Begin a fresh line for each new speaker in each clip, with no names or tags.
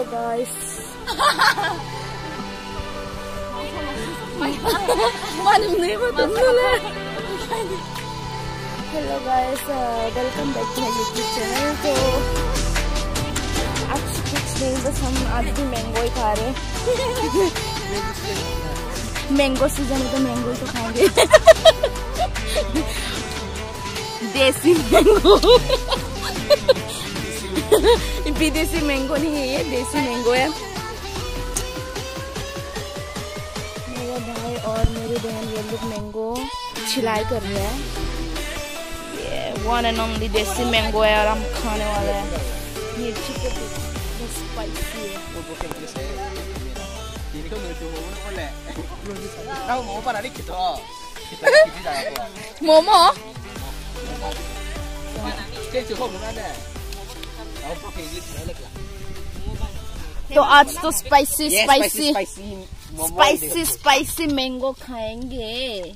Hello guys. Hello guys welcome back to channel तो आज कुछ नहीं, बस हम आज भी मैंगो ही खा रहे हैं. मैंगो सीज़न में तो मैंगो ही तो खाएँगे. देसी मैंगो विदेशी मैंगो नहीं है ये देसी मैंगो है मेरा भाई और मेरी बहन ये लोग मैंगो छिलाई कर रहे हैं ये वन एंड ओनली देसी मैंगो है और हम खाने वाले हैं मिर्ची के स्पाइसी है
Ini kan menuju momen oleh. Tahu mau apa nanti gitu. Kita kita dah apa.
Momo
Kita cuba mana deh. Tahu pakai gitu lagi lah.
तो आज तो spicy spicy spicy spicy mango खाएँगे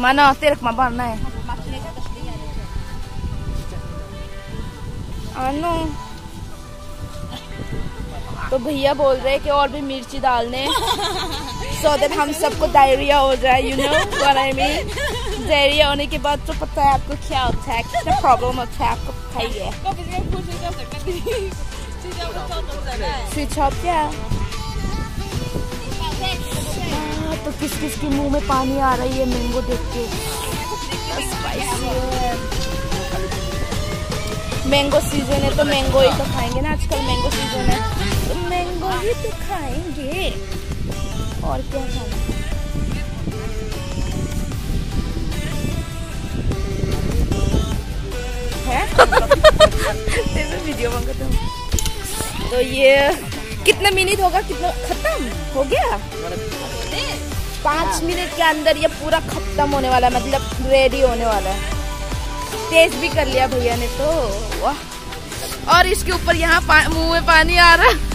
मानो तेरक मा बार है तो भैया बोल रहे हैं कि और भी मिर्ची डालने। सो so देट हम सबको डायरिया हो जाए you know I mean diarrhoea होने के बाद तो पता है आपको क्या होता है कितना प्रॉब्लम होता है आपको पता ही है। स्विच ऑफ़ क्या? हाँ, तो किस किस के मुँह में पानी आ रही है मैंगो देख के। मैंगो सीज़न है तो मैंगो ही तो खाएँगे ना आजकल मैंगो सीज़न है। तो मैंगो ही तो खाएँगे। और क्या खाएँगे वीडियो तो ये कितना मिनट होगा? कितना? खत्म? हो गया? पाँच मिनट के अंदर ये पूरा खत्म होने वाला है मतलब रेडी होने वाला है। टेस्ट भी कर लिया भैया ने तो। वाह। और इसके ऊपर यहाँ मुँह में पानी आ रहा।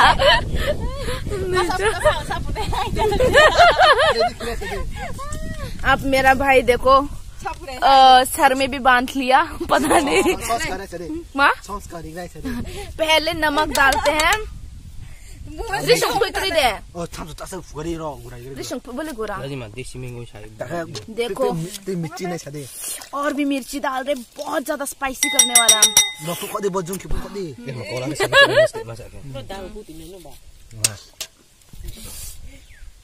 अब
मेरा भाई देखो सर में भी बाँध लिया पता नहीं। माँ
हाँ?
पहले नमक डालते हैं। देखो।
मिर्ची नहीं छादे
और भी मिर्ची डाल रहे बहुत ज़्यादा स्पाइसी करने वाला हम देखो